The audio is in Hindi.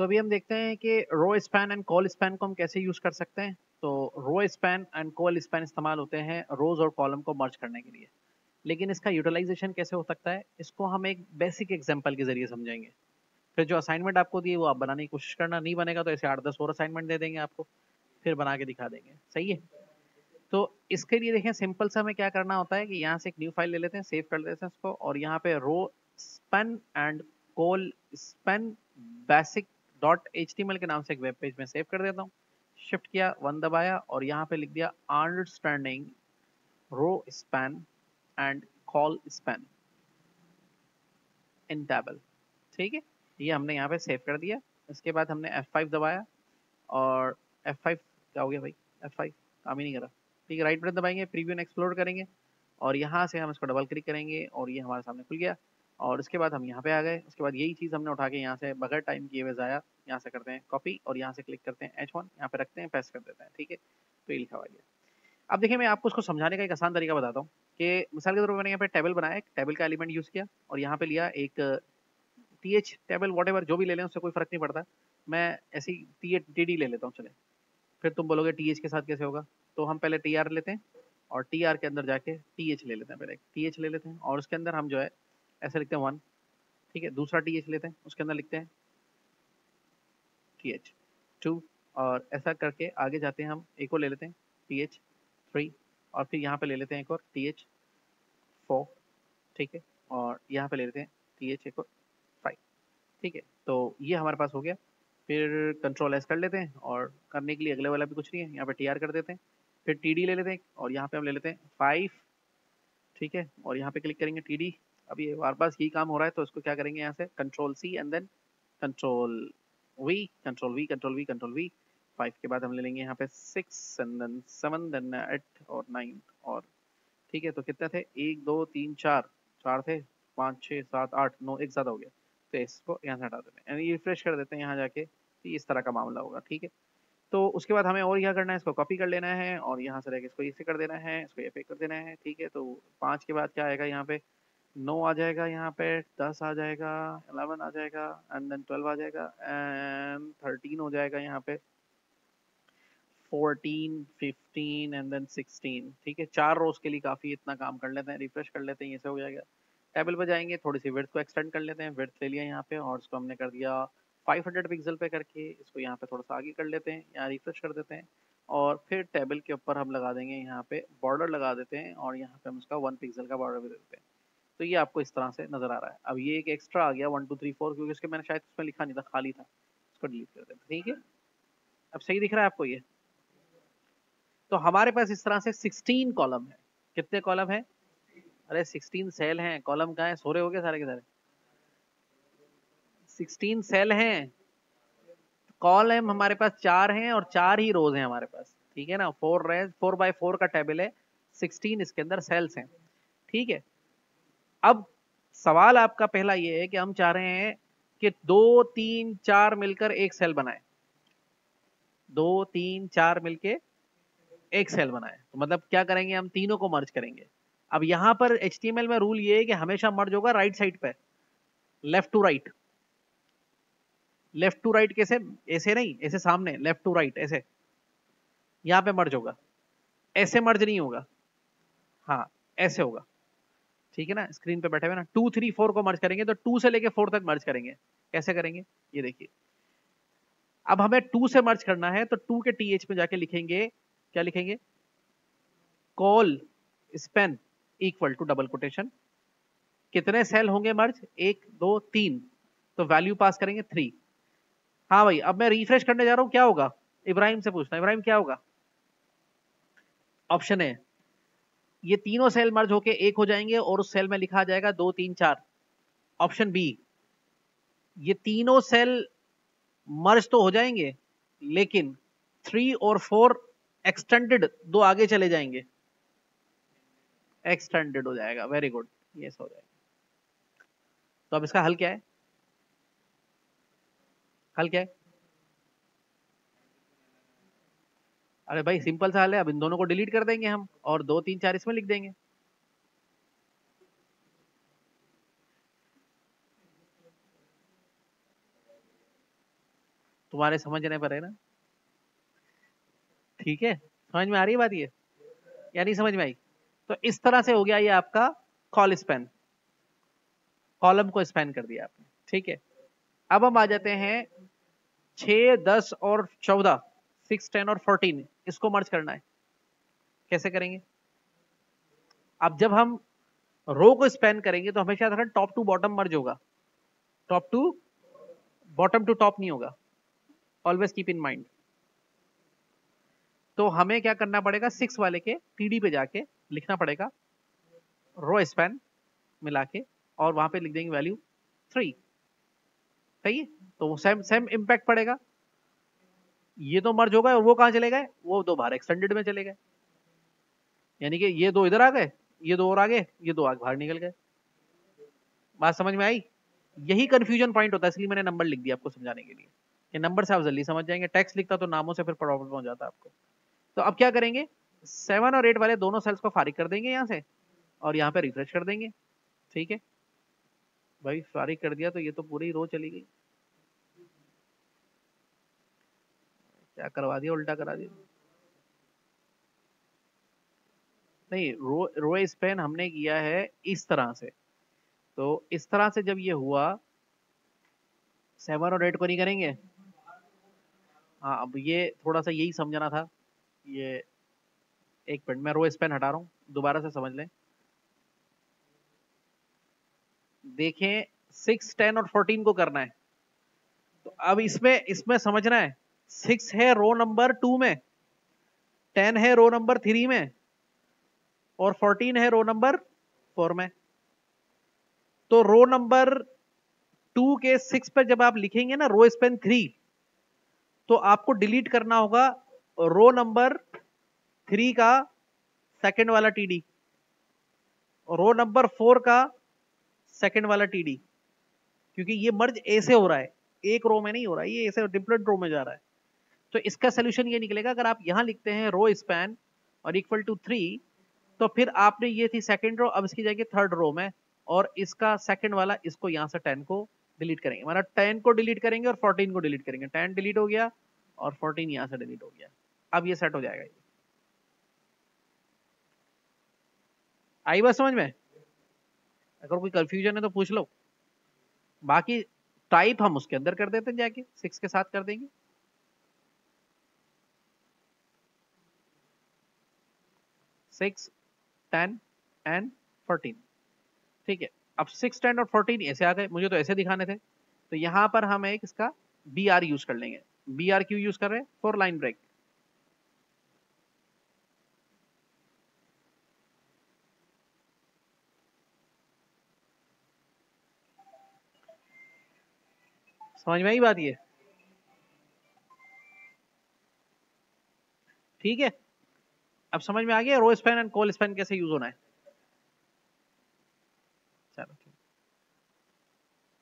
तो अभी हम देखते हैं कि row span and col span को हम कैसे यूज़ कर सकते हैं। तो row span and col span इस्तेमाल होते हैं रोज और कॉलम को मर्ज करने के लिए। लेकिन इसका यूटिलाइजेशन कैसे हो सकता है, इसको हम एक बेसिक एग्ज़ाम्पल के ज़रिए समझेंगे फिर जो असाइनमेंट आपको दिए वो आप बनाने की कोशिश करना। नहीं बनेगा तो ऐसे आठ दस और असाइनमेंट दे देंगे आपको, फिर बना के दिखा देंगे। सही है? तो इसके लिए देखें सिंपल से हमें क्या करना होता है कि यहाँ से एक न्यू फ़ाइल ले लेते हैं सेव कर लेते हैं इसको और यहाँ पे row span and col span basic dot H के नाम से एक वेब पेज में सेव कर देता हूँ। शिफ्ट किया वन दबाया और यहाँ पे लिख दिया understanding row span and col span in table ठीक है? ये हमने यहाँ पे सेव कर दिया। इसके बाद हमने F5 दबाया और F5 क्या हो गया भाई? F5 काम ही नहीं करा ठीक है राइट बटन दबाएँगे प्रीव्यू एक्सप्लोर करेंगे और यहाँ से हम इसको डबल क्लिक करेंगे और ये हमारे सामने खुल गया। और उसके बाद हम यहाँ पे आ गए। उसके बाद यही चीज़ हमने उठा के यहाँ से बगैर टाइम किए हुए ज़ाया। यहाँ से करते हैं कॉपी और यहाँ से क्लिक करते हैं एच वन यहाँ पे रखते हैं प्रेस कर देते हैं, ठीक है? तो ये लिखा हुआ गया अब देखिए, मैं आपको उसको समझाने का एक आसान तरीका बताता हूँ कि मिसाल के तौर पर मैंने यहाँ पे टेबल बनाया, एक टेबल का एलिमेंट यूज़ किया और यहाँ पे लिया एक टी एच टेबल वॉट जो भी ले लें, उससे कोई फ़र्क नहीं पड़ता। मैं ऐसी टी एच टी डी ले लेता हूँ, चले। फिर तुम बोलोगे टी एच के साथ कैसे होगा? तो हम पहले टी आर लेते हैं और टी आर के अंदर जाके टी एच ले लेते हैं, पहले टी एच ले लेते हैं और उसके अंदर हम जो है ऐसे लिखते हैं वन ठीक है? दूसरा टी एच लेते हैं, उसके अंदर लिखते हैं टी एच टू और ऐसा करके आगे जाते हैं हम, एक और ले लेते हैं टी एच थ्री और फिर यहाँ पे ले लेते हैं एक और टी एच फोर ठीक है? और यहाँ पे ले लेते हैं टी एच एक और फाइव ठीक है? तो ये हमारे पास हो गया। फिर कंट्रोल एस कर लेते हैं, और करने के लिए अगले वाला भी कुछ नहीं है, यहाँ पे टी आर कर देते हैं। फिर टी डी ले लेते हैं, और यहाँ पे हम ले लेते हैं फाइव ठीक है? और यहाँ पे क्लिक करेंगे टी डी अब ये हमारे पास यही काम हो रहा है तो इसको क्या करेंगे यहाँ से? Control C and then control V control V control V control V five के बाद हम ले लेंगे यहाँ पे six and then seven then eight और नाइन और। ठीक है तो कितने थे? एक, दो, तीन, चार। चार थे? पाँच छः सात, आठ, नौ, एक ज़्यादा हो गया। तो इसको यहाँ से हटा देते हैं। रिफ्रेश कर देते हैं यहाँ जाके तो इस तरह का मामला होगा। ठीक है? तो उसके बाद हमें और क्या करना है? इसको कॉपी कर लेना है और यहाँ से रह इसको इसे कर देना है, इसको ये पे कर देना है। ठीक है तो पाँच के बाद क्या आएगा यहाँ पे? नौ आ जाएगा यहाँ पे, दस आ जाएगा अलेवन आ जाएगा एंड देन ट्वेल्व आ जाएगा एंड थर्टीन हो जाएगा यहाँ पे। Fourteen fifteen and then sixteen ठीक है, चार रोज के लिए काफ़ी इतना काम कर लेते हैं रिफ्रेश कर लेते हैं, ये से हो जाएगा। टेबल पर जाएँगे, थोड़ी सी वर्थ को एक्सटेंड कर लेते हैं वर्थ ले लिया यहाँ पे, और इसको हमने कर दिया 500 पिक्सल पे करके, इसको यहाँ पे थोड़ा सा आगे कर लेते हैं, यहाँ रिफ्रेश कर देते हैं, और फिर टेबल के ऊपर हम लगा देंगे यहाँ पे बॉर्डर लगा देते हैं, और यहाँ पे हम उसका वन पिक्सल का बॉर्डर भी दे देते हैं। तो ये आपको इस तरह से नज़र आ रहा है। अब ये एक एक्स्ट्रा आ गया वन टू थ्री फोर क्योंकि इसके मैंने शायद उसमें लिखा नहीं था, खाली था। इसको डिलीट कर देते ठीक है? अब सही दिख रहा है आपको ये? तो हमारे पास इस तरह से सिक्सटीन कॉलम है। कितने कॉलम है? अरे सिक्सटीन सेल हैं। कॉलम कहाँ है? सोरे हो गए सारे के सारे? सिक्सटीन सेल हैं। कॉलम हमारे पास चार हैं और चार ही रोज हैं हमारे पास, ठीक है ना? Four rows four by four का टेबल है। सिक्सटीन इसके अंदर सेल्स हैं, ठीक है? अब सवाल आपका पहला ये है कि हम चाह रहे हैं कि दो, तीन, चार मिलकर एक सेल बनाए। दो, तीन, चार मिलके एक सेल बनाए। तो मतलब क्या करेंगे, हम तीनों को मर्ज करेंगे। अब यहाँ पर एच में रूल ये है कि हमेशा मर्ज होगा राइट साइड पे। Left to right left to right कैसे? ऐसे नहीं, ऐसे सामने। लेफ़्ट टू राइट ऐसे। यहाँ पे मर्ज होगा। ऐसे मर्ज नहीं होगा। हाँ ऐसे होगा। ठीक है ना? स्क्रीन पे बैठे हुए ना टू थ्री फोर को मर्ज करेंगे तो टू से लेके फोर तक मर्ज करेंगे। कैसे करेंगे? ये देखिए। अब हमें टू से मर्ज करना है तो टू के टी एच में जाके लिखेंगे, क्या लिखेंगे? Col span equal to double quotation कितने सेल होंगे मर्ज एक, दो, तीन। तो वैल्यू पास करेंगे थ्री हाँ भाई, अब मैं रिफ्रेश करने जा रहा हूँ, क्या होगा? इब्राहिम से पूछना इब्राहिम क्या होगा? ऑप्शन है ये तीनों सेल मर्ज होके एक हो जाएँगे और उस सेल में लिखा जाएगा दो, तीन, चार। ऑप्शन बी, ये तीनों सेल मर्ज तो हो जाएँगे, लेकिन थ्री और फोर एक्सटेंडेड दो आगे चले जाएँगे। एक्सटेंडेड हो जाएगा वेरी गुड ये हो जाएगा। तो अब इसका हल क्या है? हल क्या है? अरे भाई सिंपल सा हल है, अब इन दोनों को डिलीट कर देंगे हम और दो, तीन, चार इसमें लिख देंगे। तुम्हारे समझने पर है ना? ठीक है, समझ में आ रही है बात ये? या नहीं समझ में आई? तो इस तरह से हो गया ये आपका कॉल स्पेन कॉलम को स्पेन कर दिया आपने, ठीक है? अब हम आ जाते हैं छ दस और चौदह। सिक्स टेन और फोर्टीन इसको मर्ज करना है। कैसे करेंगे? अब जब हम रो को स्पेन करेंगे तो हमेशा टॉप टू बॉटम मर्ज होगा। Top to bottom to top नहीं होगा। ऑलवेज कीप इन माइंड तो हमें क्या करना पड़ेगा? सिक्स वाले के टीडी पे जाके लिखना पड़ेगा। रो स्पैन मिला के, और वहाँ पे लिख देंगे वैल्यू थ्री सही है? तो सेम सेम इंपैक्ट पड़ेगा। ये तो मर्ज होगा और वो कहाँ चले गए? वो दो बाहर एक्सटेंडेड में चले गए। यानी कि ये दो इधर आ गए, ये दो और आगे, ये दो आगे बाहर निकल गए। बात समझ में आई? यही कंफ्यूजन पॉइंट होता है, इसलिए मैंने नंबर लिख दिया आपको समझाने के लिए। कि नंबर से आप जल्दी समझ जाएँगे टेक्स्ट लिखता तो नामों से फिर प्रॉब्लम हो जाता आपको। तो अब क्या करेंगे? सेवन और एट वाले दोनों सेल्स को फारिग कर देंगे यहाँ से और यहाँ पे रिफ्रेश कर देंगे। ठीक है? भाई, फारिग कर दिया तो ये तो पूरी रो चली गई। क्या करवा दिया, उल्टा करा दिया। नहीं, रो रो स्पेन हमने किया है इस तरह से। तो इस तरह से जब ये हुआ सेवन और एट को नहीं करेंगे? हाँ अब ये थोड़ा सा यही समझना था। ये एक मिनट, मैं रो स्पेन हटा रहा हूँ, दोबारा से समझ लें। देखें सिक्स टेन और फोर्टीन को करना है। तो अब इसमें इसमें समझना है। सिक्स है रो नंबर टू में, टेन है रो नंबर थ्री में, और फोर्टीन है रो नंबर फोर में। तो रो नंबर टू के सिक्स पर जब आप लिखेंगे ना, रो स्पेन थ्री तो आपको डिलीट करना होगा रो नंबर थ्री का सेकंड वाला टीडी, रो नंबर फोर का सेकंड वाला टीडी, क्योंकि ये मर्ज ऐसे हो रहा है। एक रो में नहीं हो रहा है ये ऐसे डिफरेंट रो में जा रहा है। तो इसका सोल्यूशन ये निकलेगा, अगर आप यहाँ लिखते हैं रो स्पैन और इक्वल टू थ्री तो फिर आपने ये थी सेकेंड रो अब इसकी जाएगी थर्ड रो में, और इसका सेकेंड वाला इसको यहाँ से टेन को डिलीट करेंगे। मतलब टेन को डिलीट करेंगे और फोर्टीन को डिलीट करेंगे। टेन डिलीट हो गया और फोर्टीन यहाँ से डिलीट हो गया। अब ये सेट हो जाएगा ये। आई बात समझ में? अगर कोई कंफ्यूजन है तो पूछ लो। बाकी टाइप हम उसके अंदर कर देते हैं जाके सिक्स के साथ कर देंगे। सिक्स टेन एंड फोर्टीन ठीक है? अब सिक्स टेन और फोर्टीन ऐसे आ गए। मुझे तो ऐसे दिखाने थे। तो यहाँ पर हम एक इसका बी आर यूज़ कर लेंगे। बी आर क्यू यूज़ कर रहे हैं? फोर लाइन ब्रेक समझ में आई बात ये? ठीक है? अब समझ में आ गया row span and col span कैसे यूज़ होना है?